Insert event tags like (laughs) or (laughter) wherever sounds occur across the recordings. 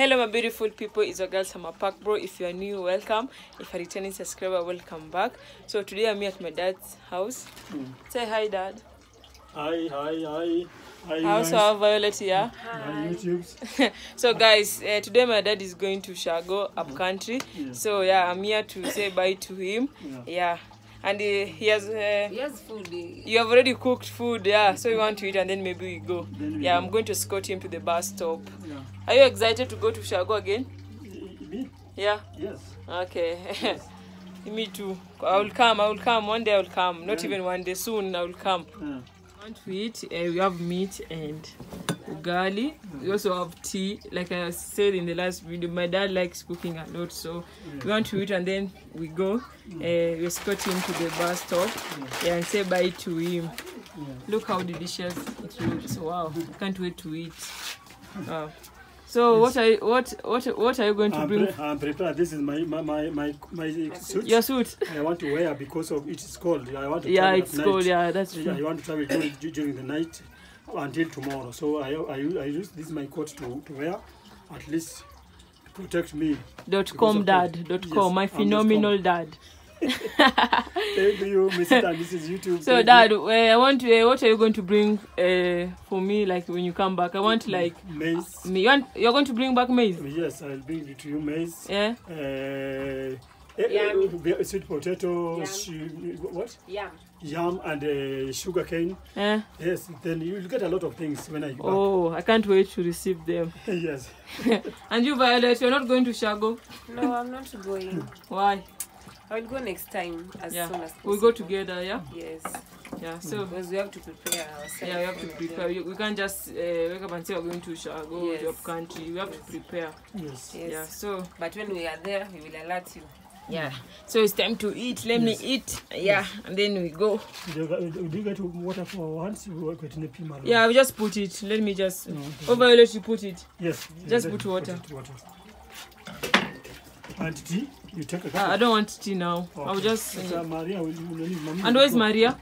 Hello, my beautiful people. It's your girl Summer Park, bro. If you are new, welcome. If you're a returning subscriber, welcome back. So today I'm here at my dad's house. Say hi, dad. Hi, hi, hi. Hi, How's our Violet here? My YouTubes. (laughs) so guys, uh, today my dad is going to Shago up country. Yeah. So yeah, I'm here to say bye to him. Yeah. Yeah, and uh, he has. Uh, Yes, food. eh, you have already cooked food, yeah. So we want to eat and then maybe we go. Then we Yeah, go. I'm going to escort him to the bus stop. Yeah. Are you excited to go to Shago again? Me? Yeah. Yes. Okay. (laughs) Me too. I will come. I will come. One day I will come. Not Yeah. even one day. Soon I will come. Yeah. want to eat, uh, we have meat and ugali. We also have tea. Like I said in the last video, my dad likes cooking a lot, so we want to eat and then we go. Uh, we escort him to the bus stop and say bye to him. Look how delicious it looks! Wow, (laughs) can't wait to eat. Wow. So what are you, what what what are you going to I'm, bring? pre- I'm prepared. This is my my my my, my suit. Your suit? I want to wear because of it is cold. I want to Yeah, it's cold. night. Yeah, that's Yeah, I want to travel during, during the night until tomorrow. So I, I, I use this is my coat to, to wear, at least to protect me. Dot com dad. Dot Yes, com. My phenomenal com. dad. (laughs) Thank you, Mr. and Mrs. YouTube. So, Thank Dad, uh, I want to. Uh, what are you going to bring uh, for me? Like when you come back, I want like maize. me. You want, you're going to bring back maize? Yes, I'll bring it to you, maize. Yeah. Uh, eh, Yam. eh, sweet potato, Yam. shi- what? Yam. Yam and uh, sugar cane. Yeah. Yes, then you'll get a lot of things when I get Oh, I can't wait to receive them. (laughs) yes. (laughs) And you, Violet, you're not going to Shago? No, I'm not going. (laughs) Why? I will go next time as Yeah. soon as possible. We go together. Yeah. Yes. Yeah. So. Because we have to prepare ourselves. Yeah, we have to prepare. them. We we can't just uh, wake up and say we're going to Shago, Yes. your country. We have to prepare. Yes. Yes. Yeah. So But when we are there, we will alert you. Yeah. So it's time to eat. Let me eat. Yeah, and then we go. Do you get- do get water for once? You work with Nepi Malo? Yeah, we just put it. Let me just. No, Oh, Violet, you put it. Yes. Just then put water. it water. And tea? You take a cup. Uh, I don't want tea now. I'll just. So, Maria, will you, will mommy And where's. Maria?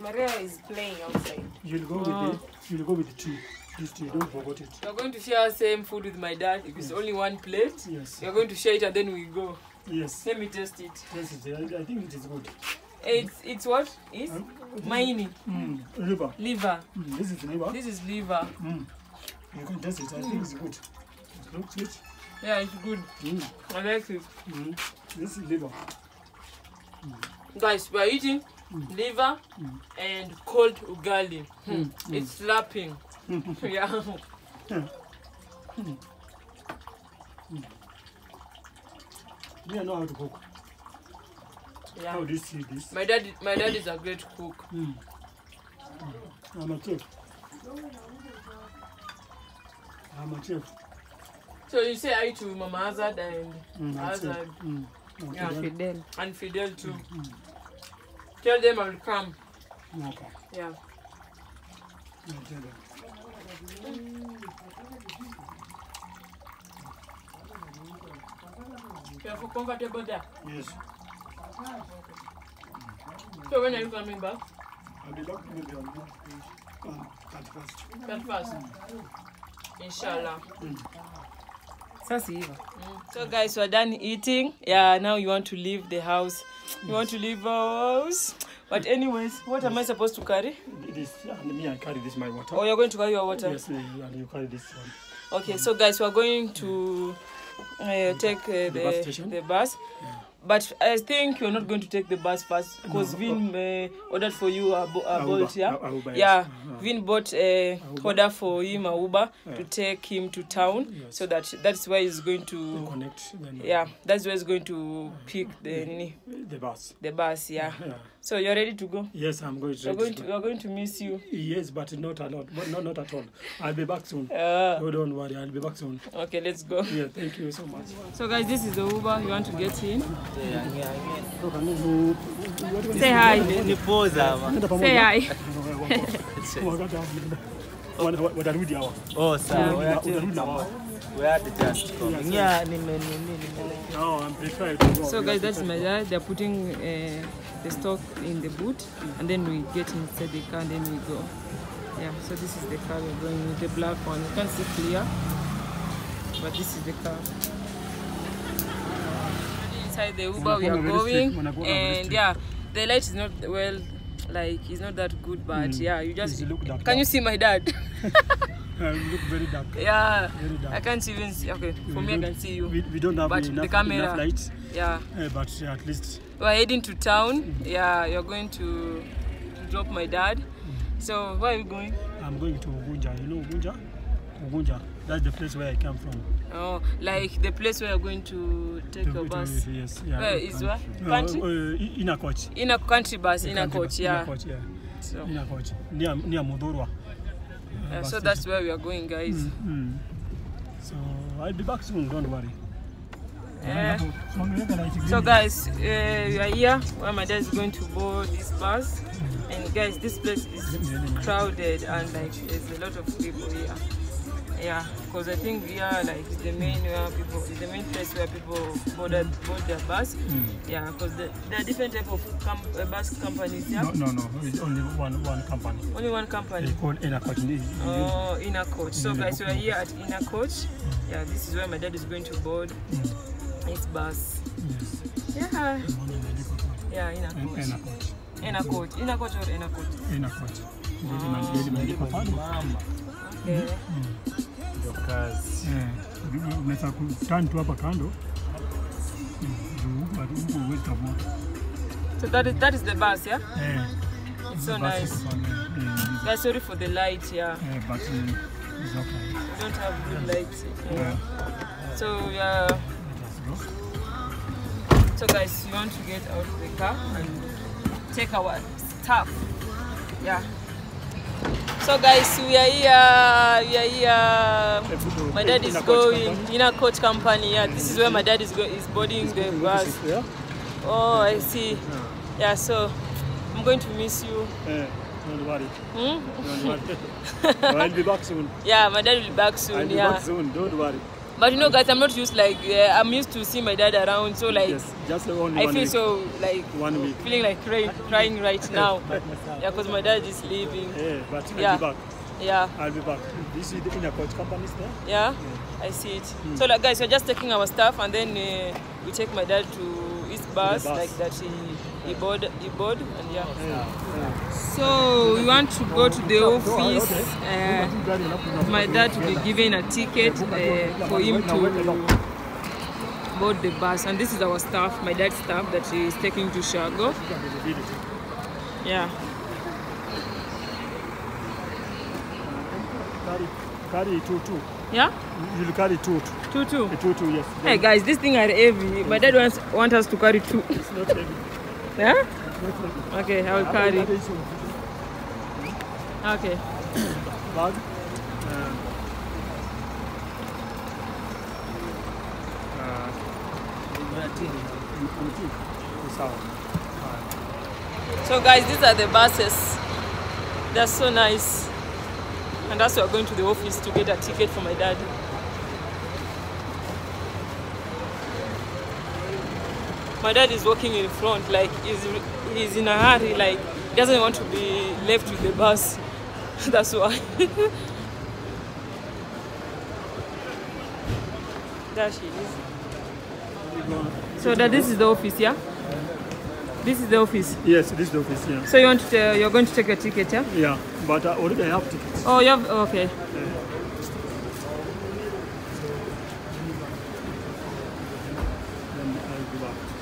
Maria is playing outside. You'll go Oh. with the, you'll go with the tea. This tea, don't forget it. You're going to share same food with my dad. If it's only one plate, Yes. you're going to share it and then we go. Yes. Let me taste it. Yes, it, I, I think it is good. It's it's what? Huh? maini Mm. Liver. liver. Mm. This is liver. This is liver. Mm. You can taste it. I think it's good. It looks good. Yeah, it's good. Mm. I like it. Mm. This is liver. Guys, we are eating liver and cold ugali. Hmm. It's slapping. (laughs) yeah. Me, I know how to cook. Yeah. How do you see this? My dad, my dad is a great cook. Mm. I'm a chef. I'm a chef. So you say hi to Mama Azad and Mm. Azad Mm. Yeah. Okay, Fidel. and Fidel too. Tell them I'll come. Okay. Yeah. I'll tell them. You are comfortable there. Yes. Hmm. So when are you coming back? I'll be back maybe on um, 31st. That fast. Inshallah. Hmm. Sasa hiva. Hmm. So guys, we're done eating. Yeah, now you want to leave the house. You want to leave our house. But anyways, what am I supposed to carry? This, and me, I carry this, my water. Oh, you're going to carry your water? Yes, and you carry this one. Okay, so guys, we're going to uh, take uh, the, bus station? the bus. But I think you're not going to take the bus first because No. Vin uh, ordered for you a, bo- a A bolt, yeah? a- a Uber, yes. yeah, Uh-huh. Vin bought a Uber. order for him a Uber to take him to town, Yes. so that that's where he's going to, connect then, uh, yeah, that's where he's going to pick the the bus. the bus, yeah. Yeah. So you're ready to go? Yes, I'm going to. We're going to, we're going to miss you. Yes, but not a lot. But not, not at all. I'll be back soon. Uh, Oh, don't worry. I'll be back soon. okay, let's go. Yeah, thank you so much. So guys, this is the Uber. You want to get in? So, can you- what- what- Say hi. ni poza ama Nenda pamoja. Say hi. Wakati hapo. Wana- wa- watarudi hawa. oh sawa we Una- are unarudi till na tomorrow. had just coming yeah No, I'm prepared to go. So guys, that's my dad. They're putting uh, the stock in the boot, and then we get inside the car, and then we go. Yeah. So this is the car we're going with the black one. You can see clear. but this is the car. Inside the Uber, we are Wanakuanga very strict, going, and yeah, the light is not well, like it's not that good, but Mm. yeah, you just look dark, can you see my dad? (laughs) Uh, look very dark. yeah, Very dark. I can't even see. Okay, for We me, I can see you. We, we don't have But enough, the camera- enough light. Yeah, uh, but at least we're heading to town. Mm. Yeah, you're going to drop my dad. Mm. So where are you going? I'm going to Ugunja. You know Ugunja? Ugunja. That's the place where I come from. Oh, like the place where you're going to take To- your bus? to- Yes, yeah. Where is where? Uh, Country? uh, in a coach. In a country bus, in a coach, bus, yeah. In a coach, yeah. So, In a coach. Near, near Mudurwa. Bus so station. that's where we are going, guys. Mm. So I'll be back soon, don't worry. So, wameweka light So green. guys, uh, we are here where my dad is going to board this bus, and guys, this place is crowded and like there's a lot of people here. Yeah, because I think we are like the main where people is the main place where people board board their bus. Mm. Yeah, because the, there are different type of com- uh, bus companies. Yeah, No, no, no. It's only one one company. only one company. They call Ena Coach. Oh, inner coach. So guys, the we are here at inner coach. Yeah, this is where my dad is going to board Mm. his bus. Yes. Yeah, in the depot. yeah, inner coach. Ena Coach. Inner coach, inner coach or inner coach. Ena Coach. Ndio lime- ndio limeandikwa. Mama. Okay. Ndio kazi. Eh, unaweza kuturn tu hapa kando juu but huku huwezi kabua. So that is that is the bus, yeah. Eh, It's so nice. pale. Eh, Guys, sorry for the light, yeah. eh, but eh, it's okay. We don't have good lights. Yeah. Yeah. So yeah. Let us go. So guys, you want to get out of the car and take our stuff. Yeah. So guys, we are here. We are here. My dad is going in a coach company. Yeah, this is where my dad is go is boarding the bus. Yeah? Oh, I see. Yeah, so I'm going to miss you. Don't worry. Hmm? Don't worry. (laughs) I'll be back soon. Yeah, my dad will be back soon. I'll be Yeah. back soon. Don't worry. But you know, guys, I'm not used like uh, I'm used to see my dad around, so like Yes, just only I feel week. so like One week. feeling like crying, crying right (laughs) now. yeah, because my dad is leaving. Yeah, but I'll Yeah. be back. Yeah, I'll be back. Do you see the inner coach companies there? yeah, I see it. So like, guys, we're just taking our stuff and then uh, we take my dad to his bus, bus. like that he he board he board and yeah. So we want to go to the office. Uh, my dad will be given a ticket uh, for him to board the bus and this is our staff my dad's staff that he is taking to Shago yeah Carry, carry two, two. yeah You'll carry two, two two two, two, two yes. hey guys this thing are heavy my dad wants want us to carry two It's not heavy. Yeah It's not heavy. okay I will carry okay Bag. Sawa. so guys these are the buses they're so nice and that's why we're going to the office to get a ticket for my dad my dad is walking in front like he's, he's in a hurry like he doesn't want to be left with the bus. (laughs) That's why. (laughs) There she is. So that this is the office yeah? This is the office? Yes, this is the office, yeah. so you want to, uh, you're going to take a ticket yeah? Yeah, but uh, already I have tickets. oh you have okay Then I'll be back.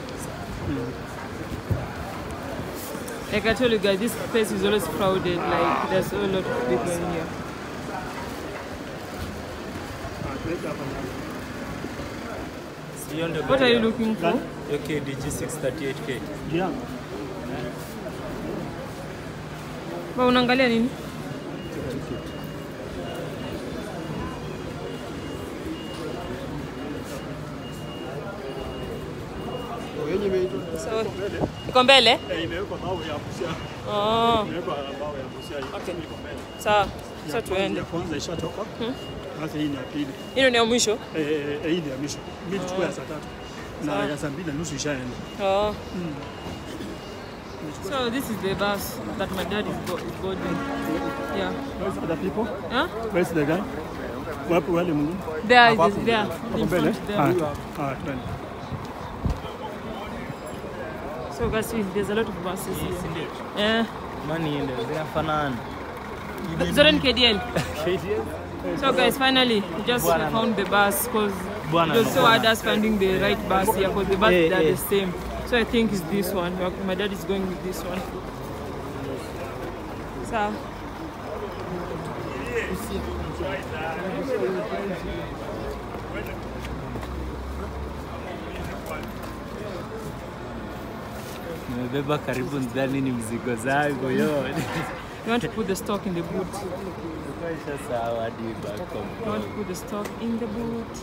Like i told you guys this place is always crowded like there's a lot of people in here let's have another. Hiyo ndio what are you looking for Okay, DG638K. Yeah. ba unaangalia nini so iko mbele? Oh. Okay. Sawa sasa tuende Ya kwanza ishatoka. Sasa hii ni ya pili. hilo ni ya mwisho? Eh, eh, eh, hii ni ya mwisho. Mimi nilichukua ya saa tatu. Na ya saa mbili na nusu ishaenda. oh so this is the bus that my dad is, bo- is boarding yeah Where's other people? huh? Where's the guy? Wapi wale mwingine? There, there. In front there. Ah, ah, twende. So guys, see, there's a lot of buses here. Yeah. Mani ende zinafanana. Zoran KDL. So guys, finally, we just found the bus because Bwana it was so hard us finding the right bus here because the buses Eh, are eh. the same. So I think it's this one. My dad is going with this one. So. Nimebeba karibu ndani ni mzigo zangu yote. You want to put the stock in the boot. Nishasahau hadi back You want to put the stock in the boot.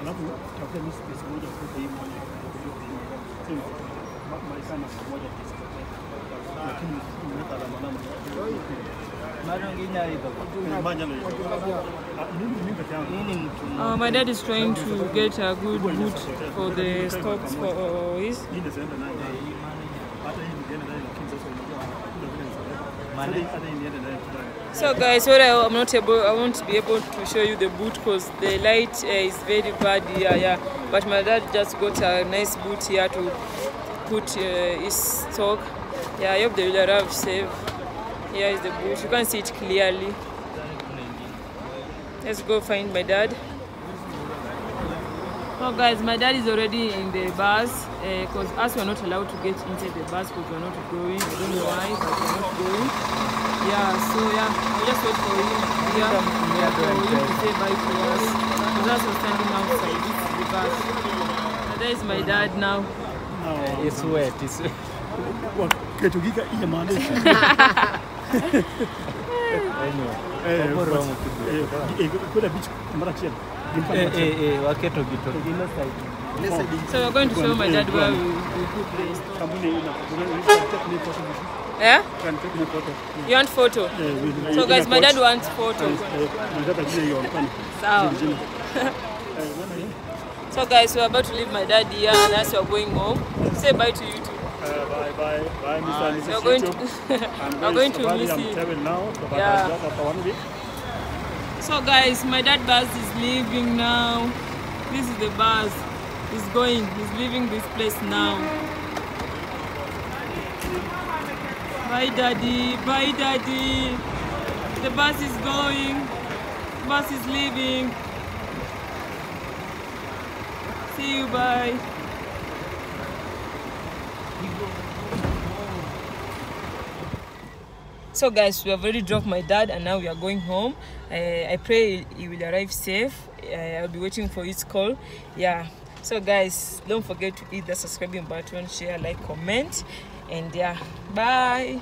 Alafu tafuta mimi space moja kuweka hii moja. Sema, ma- maisha na moja space moja. Lakini Uh, my dad is trying to get a good boot for the stocks for his. So guys, what I, I'm not able, I won't be able to show you the boot because the light uh, is very bad here, yeah. But my dad just got a nice boot here to put uh, his stock. Yeah, I hope they will arrive safe. Here is the boot. You can see it clearly. Let's go find my dad. Oh guys, my dad is already in the bus eh, because us we're not allowed to get inside the bus because we're not going. I don't know why, but we're not going. Yeah, so yeah, I'll just wait for him here yeah, for him to say bye to us. Because us are standing outside. This the bus. So there is my dad now. No, It's wet, it's wet. (laughs) So we're going to show my dad where we, put photo. Yeah? You want photo? So guys, (laughs) my dad wants photo. So guys, we're about to leave my dad here and as we're going home. Say bye to you too. Uh, bye bye bye Mr. and We're Mrs. going to. I'm we're going to miss I'm you. traveling now, but Yeah. After one week. So guys, my dad bus is leaving now. This is the bus. He's going. He's leaving this place now. Bye daddy. Bye daddy. The bus is going. Bus is leaving. See you. Bye. So guys, we have already dropped my dad and now we are going home. Uh, I pray he will arrive safe. Uh, I'll be waiting for his call. Yeah. So guys, don't forget to hit the subscribing button, share, like, comment, and yeah. Bye.